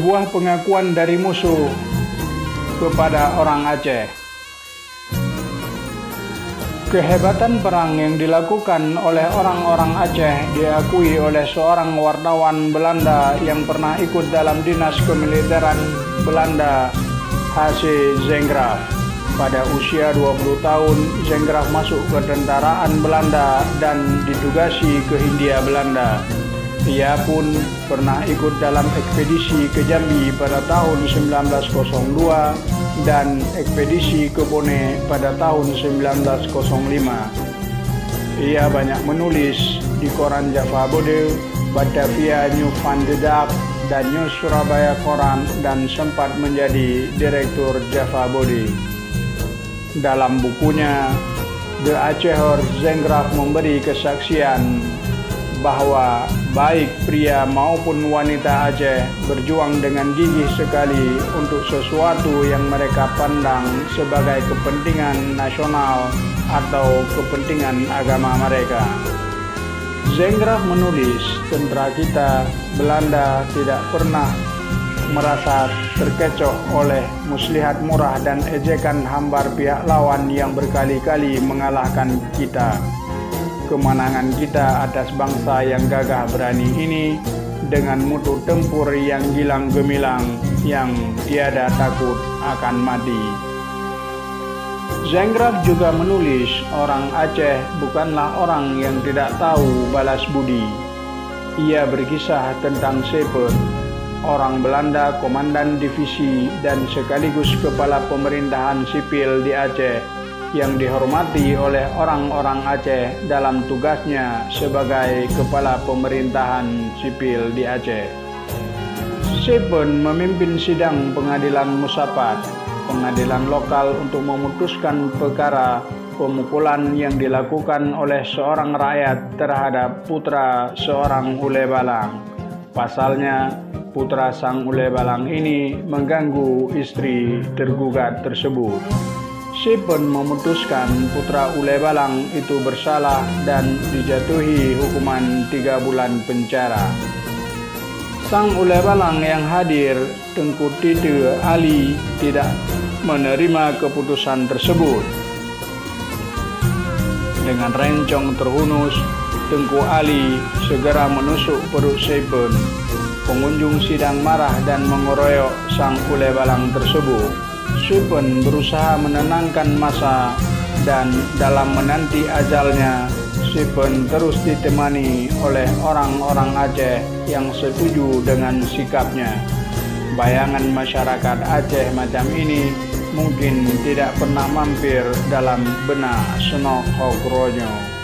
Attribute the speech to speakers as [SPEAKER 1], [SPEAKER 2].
[SPEAKER 1] sebuah pengakuan dari musuh kepada orang Aceh. Kehebatan perang yang dilakukan oleh orang-orang Aceh diakui oleh seorang wartawan Belanda yang pernah ikut dalam dinas kemiliteran Belanda, H.C. Zengraf. Pada usia 20 tahun, Zengraf masuk ke tentaraan Belanda dan ditugasi ke Hindia Belanda. Ia pun pernah ikut dalam ekspedisi ke Jambi pada tahun 1902 dan ekspedisi ke Bone pada tahun 1905. Ia banyak menulis di koran Java Bode, Batavia New Van de Dak, dan New Surabaya Koran dan sempat menjadi direktur Java Bode. Dalam bukunya, The Aceher Zengraf memberi kesaksian bahwa baik pria maupun wanita Aceh berjuang dengan gigih sekali untuk sesuatu yang mereka pandang sebagai kepentingan nasional atau kepentingan agama mereka. Zengraf menulis, tentara kita Belanda tidak pernah merasa terkecoh oleh muslihat murah dan ejekan hambar pihak lawan yang berkali-kali mengalahkan kita kemenangan kita atas bangsa yang gagah berani ini dengan mutu tempur yang gilang gemilang yang tiada takut akan mati. Zengraf juga menulis orang Aceh bukanlah orang yang tidak tahu balas budi. Ia berkisah tentang Sepen, orang Belanda komandan divisi dan sekaligus kepala pemerintahan sipil di Aceh yang dihormati oleh orang-orang Aceh dalam tugasnya sebagai kepala pemerintahan sipil di Aceh. Sepen memimpin sidang pengadilan Musapat, pengadilan lokal untuk memutuskan perkara pemukulan yang dilakukan oleh seorang rakyat terhadap putra seorang ule balang. Pasalnya, putra sang ule balang ini mengganggu istri tergugat tersebut. Sipon memutuskan putra Ule Balang itu bersalah dan dijatuhi hukuman tiga bulan penjara. Sang Ule Balang yang hadir, Tengku Tite Ali, tidak menerima keputusan tersebut. Dengan rencong terhunus, Tengku Ali segera menusuk perut Sipon. Pengunjung sidang marah dan mengoroyok sang Ule Balang tersebut. Supen berusaha menenangkan masa dan dalam menanti ajalnya, Supen terus ditemani oleh orang-orang Aceh yang setuju dengan sikapnya. Bayangan masyarakat Aceh macam ini mungkin tidak pernah mampir dalam benak Senok Hogrojo.